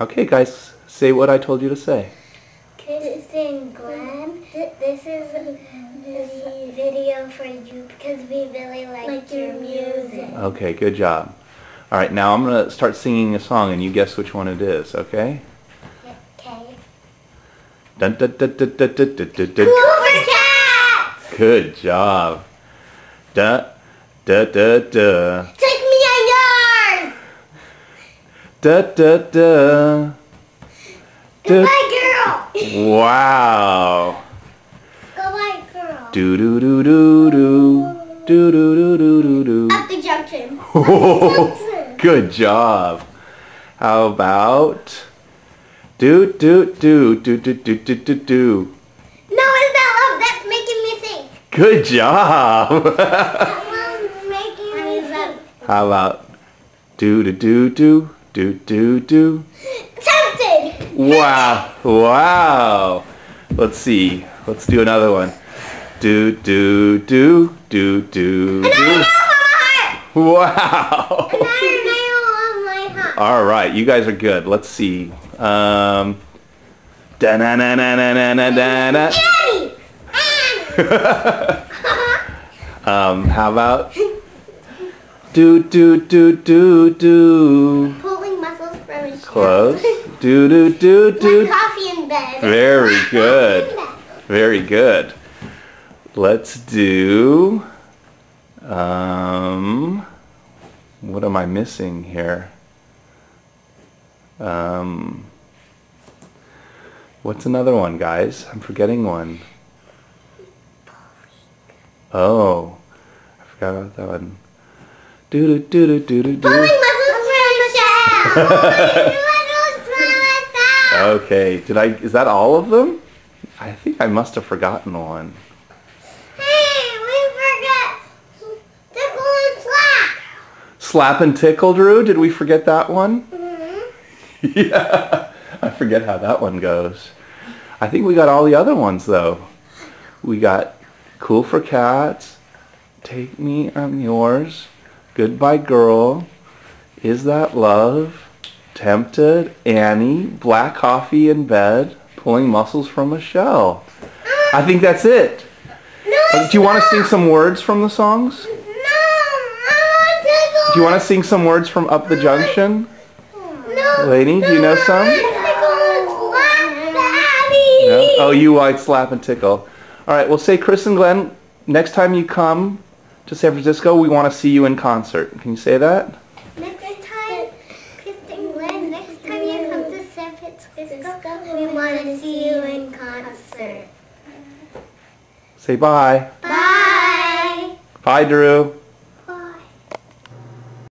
Okay, guys, say what I told you to say. Chris and Glenn, th- this is this video for you because we really like, your music. Okay, good job. All right, now I'm going to start singing a song and you guess which one it is, okay? Okay. Dun, dun, dun, dun, dun, dun, dun, dun, dun. Cool for Cats! Good job. Da, da, da, da. Take me on yours! Da, da, da. Da. Goodbye, girl! Wow. Goodbye, girl. Do, do, do, do, do. Do, do, do, do, do, do. At the junction. do. Good job. How about do do do do do do do do do. No, it's not love. That's making me sing. Good job. That one's making me sing. How about do do do do do do do. Tempted! Wow. Wow. Let's see. Let's do another one. Do do do do do Another do. nail on my heart! Wow. Another nail on my heart. All right, you guys are good. Let's see. Um. Da na na na na na na na na. Annie! Annie! Um. How about do do do do do. Pulling muscles from his Close. Do do do do. coffee in bed. Very good. coffee in bed. Very good. Let's do. Um. What am I missing here? Um. What's another one, guys? I'm forgetting one. Oh, I forgot about that one. Do do do do do do do. Okay, did I? Is that all of them? I think I must have forgotten one. Hey, we forgot tickle and slack. Slap and tickle, Drew. Did we forget that one? Mm-hmm. yeah, I forget how that one goes. I think we got all the other ones though. We got Cool for Cats, Take Me, I'm Yours, Goodbye Girl, Is That Love, Tempted, Annie, Black Coffee in Bed, Pulling Muscles from a Shell. I think that's it. No, Uh, Do you want to sing some words from the songs? No, I want tickle. Do you want to sing some words from Up the Junction? No. Laney, do you know some? I want tickle and slap, Daddy. No? Oh, you like slap and tickle. All right, well, say Chris and Glenn, next time you come to San Francisco, we want to see you in concert. Can you say that? Next time, Chris and Glenn, next time you come to We want to see you in concert. Say bye. Bye. Bye, Drew.